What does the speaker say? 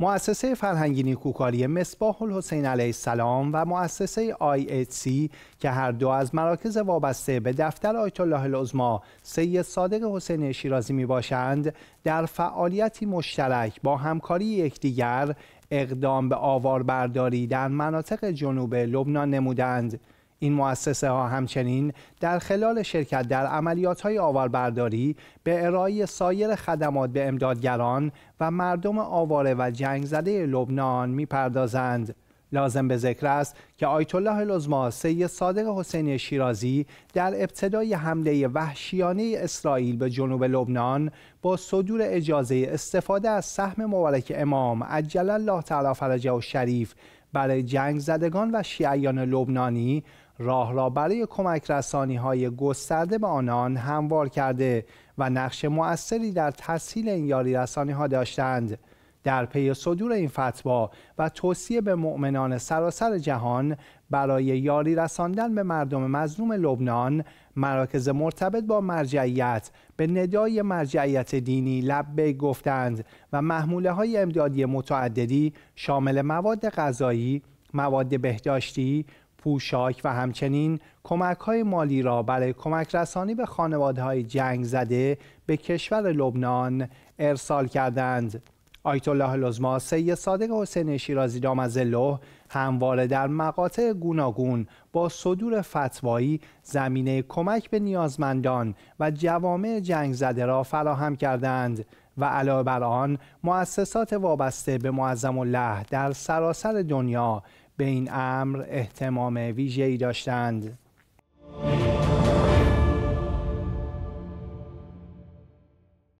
مؤسسه فرهنگی نیکوکاری مصباح الحسین علیه السلام و مؤسسه سی که هر دو از مراکز وابسته به دفتر آیت الله العظما سید صادق حسین شیرازی می باشند در فعالیتی مشترک با همکاری یکدیگر اقدام به آواربرداری در مناطق جنوب لبنان نمودند. این مؤسسه ها همچنین در خلال شرکت در عملیات های آواربرداری به ارائه سایر خدمات به امدادگران و مردم آواره و جنگ زده لبنان می‌پردازند. لازم به ذکر است که آیت الله العظما سید صادق حسین شیرازی در ابتدای حمله وحشیانه اسرائیل به جنوب لبنان با صدور اجازه استفاده از سهم مبارک امام عجل الله تعالی فرجه و شریف برای جنگ زدگان و شیعیان لبنانی راه را برای کمک رسانی های گسترده به آنان هموار کرده و نقش مؤثری در تسهیل این یاری رسانی ها داشتند. در پی صدور این فتوا و توصیه به مؤمنان سراسر جهان برای یاری رساندن به مردم مظلوم لبنان مراکز مرتبط با مرجعیت به ندای مرجعیت دینی لبه گفتند و محموله های امدادی متعددی شامل مواد غذایی، مواد بهداشتی، پوشاک و همچنین کمک های مالی را برای کمک رسانی به خانواده های جنگ زده به کشور لبنان ارسال کردند. آیت الله العظما سید صادق حسین شیرازی دامزله همواره در مقاطع گوناگون با صدور فتوایی زمینه کمک به نیازمندان و جوامع جنگ زده را فراهم کردند و علاوه بر آن مؤسسات وابسته به معظم الله در سراسر دنیا به این امر احتمام ویژه‌ای داشتند.